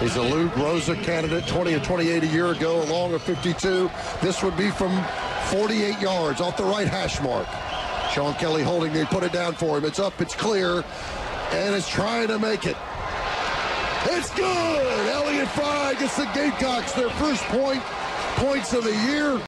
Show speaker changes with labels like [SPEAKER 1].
[SPEAKER 1] He's a Lou Groza candidate, 20 or 28 a year ago, along of 52. This would be from 48 yards off the right hash mark. Sean Kelly holding, they put it down for him. It's up, it's clear, and it's trying to make it. It's good! Elliot Fry gets the Gamecocks their first point, points of the year.